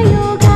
You.